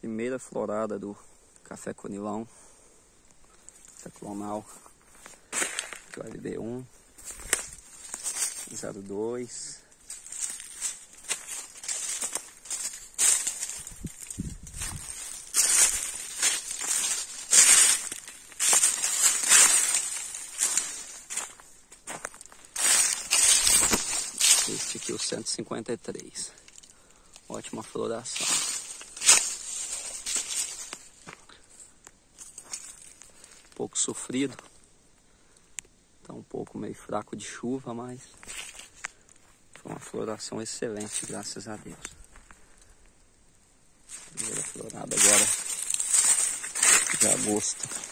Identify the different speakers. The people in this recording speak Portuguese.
Speaker 1: Primeira florada do café conilão. Café clonal. OLB1. 02. Este aqui é o 153. Ótima floração. Pouco sofrido. Tá um pouco meio fraco de chuva, mas foi uma floração excelente, graças a Deus. Primeira florada agora de agosto.